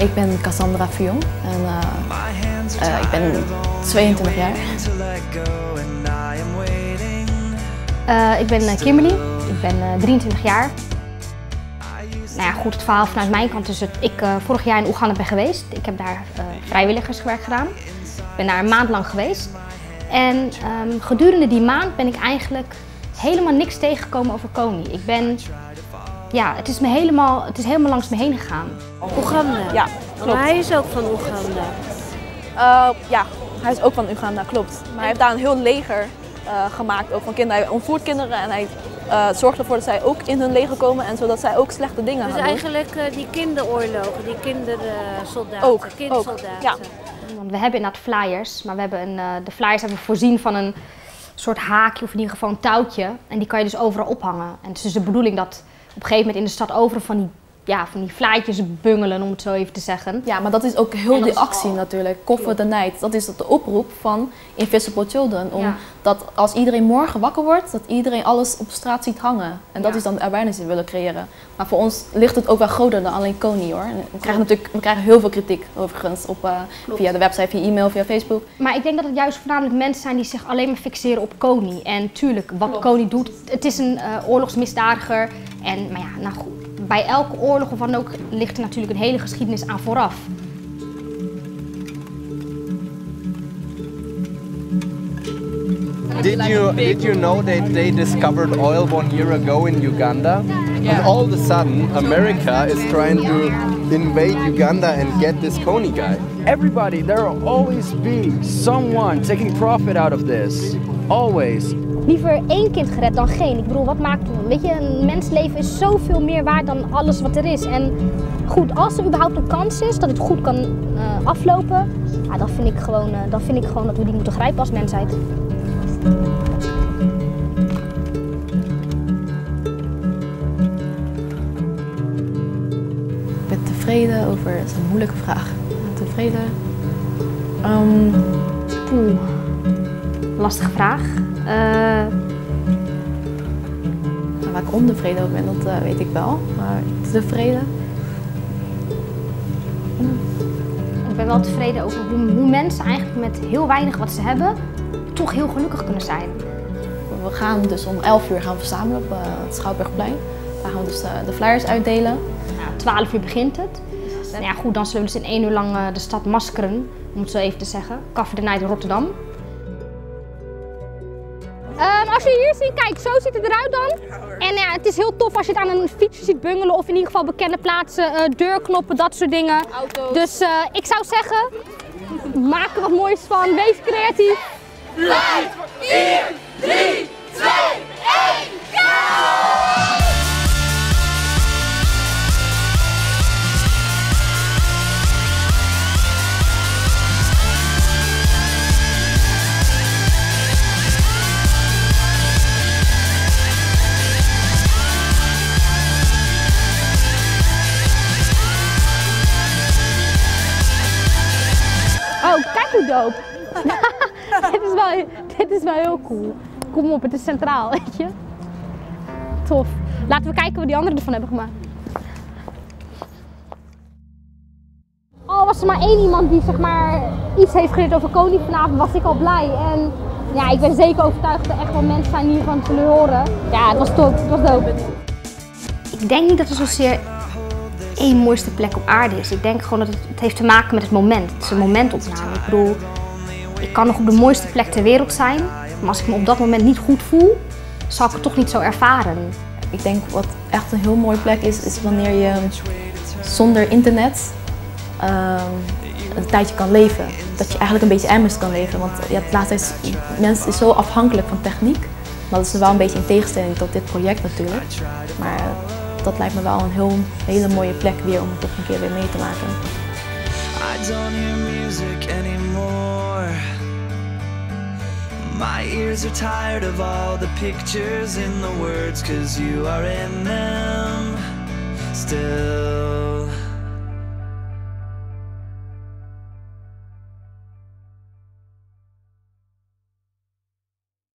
Ik ben Cassandra Fion en uh, are uh, ik ben 22 jaar. Uh, ik ben Kimberly, ik ben 23 jaar. Nou ja, goed, het verhaal vanuit mijn kant is dat ik vorig jaar in Oeganda ben geweest. Ik heb daar vrijwilligerswerk gedaan. Ik ben daar een maand lang geweest. En um, gedurende die maand ben ik eigenlijk helemaal niks tegengekomen over Kony. Ik ben, ja, het is, me helemaal, het is helemaal langs me heen gegaan. Oeganda? Ja, klopt. Maar hij is ook van Oeganda? Uh, ja, hij is ook van Oeganda, klopt. Maar hij heeft daar een heel leger uh, gemaakt, ook van kinderen. Hij ontvoert kinderen en hij uh, zorgt ervoor dat zij ook in hun leger komen en zodat zij ook slechte dingen dus. Dus eigenlijk uh, die kinderoorlogen, die kindersoldaten, ook, kindsoldaten. Ook, ja. Want we hebben inderdaad flyers, maar we hebben een, uh, de flyers hebben we voorzien van een soort haakje of in ieder geval een touwtje. En die kan je dus overal ophangen. En het is dus de bedoeling dat een gegeven moment in de stad overal van die ja, van die flytjes bungelen, om het zo even te zeggen. Ja, maar dat is ook heel die actie al... natuurlijk. Cover the Night. Dat is de oproep van Invisible Children. Om ja. dat als iedereen morgen wakker wordt, dat iedereen alles op straat ziet hangen. En dat ja. is dan de awareness die we willen creëren. Maar voor ons ligt het ook wel groter dan alleen Kony hoor. We krijgen natuurlijk we krijgen heel veel kritiek overigens op, uh, via de website, via e-mail, via Facebook. Maar ik denk dat het juist voornamelijk mensen zijn die zich alleen maar fixeren op Kony. En tuurlijk, wat Kony doet, het is een uh, oorlogsmisdadiger. En, maar ja, nou goed bij elke oorlog of dan ook ligt er natuurlijk een hele geschiedenis aan vooraf. Did you did you know that they discovered oil one year ago in Uganda? Yeah. And all of a sudden, America is trying to invade Uganda and get this Coney guy. Everybody, there will always be someone taking profit out of this. Always. Liever één kind gered dan geen. Ik bedoel, wat maakt... Weet je, een mensleven is zoveel meer waard dan alles wat er is. En goed, als er überhaupt een kans is dat het goed kan uh, aflopen... Ja, dan, vind ik gewoon, uh, dan vind ik gewoon dat we die moeten grijpen als mensheid. Tevreden over... Dat is een moeilijke vraag. Tevreden... Um... Poeh. Lastige vraag. Uh, waar ik ontevreden over ben, dat uh, weet ik wel. Maar tevreden? Mm. Ik ben wel tevreden over hoe, hoe, mensen eigenlijk met heel weinig wat ze hebben, toch heel gelukkig kunnen zijn. We gaan dus om 11 uur gaan verzamelen op uh, het Schouwburgplein. Daar gaan we dus de flyers uitdelen. Nou, 12 uur begint het. Nou ja, goed, dan zullen we dus in één uur lang de stad maskeren, om het zo even te zeggen. Café de Night Rotterdam. Um, als je hier ziet, kijk, zo ziet het eruit dan. En ja, het is heel tof als je het aan een fietsje ziet bungelen of in ieder geval bekende plaatsen, uh, deurknoppen, dat soort dingen. Auto's. Dus uh, ik zou zeggen, maak er wat moois van, wees creatief. 5, dit, is wel, dit is wel heel cool. Kom op, het is centraal, weet je. Tof. Laten we kijken wat die anderen ervan hebben gemaakt. Oh, was er maar één iemand die zeg maar iets heeft geleerd over koning vanavond, was ik al blij. En ja, ik ben zeker overtuigd dat er echt wel mensen zijn hiervan zullen horen. Ja, het was top, het was dope. Ik denk niet dat er zozeer één mooiste plek op aarde is. Ik denk gewoon dat het, het heeft te maken met het moment. Het is een momentopname. Ik bedoel, ik kan nog op de mooiste plek ter wereld zijn, maar als ik me op dat moment niet goed voel, zal ik het toch niet zo ervaren. Ik denk wat echt een heel mooie plek is, is wanneer je zonder internet um, een tijdje kan leven. Dat je eigenlijk een beetje anders kan leven. Want ja, laatste mensen is zo afhankelijk van techniek. Dat is wel een beetje in tegenstelling tot dit project natuurlijk. Maar dat lijkt me wel een heel, hele mooie plek weer om het toch een keer weer mee te maken. I don't hear music anymore. My ears are tired of all the pictures in the words, cause you are in them still.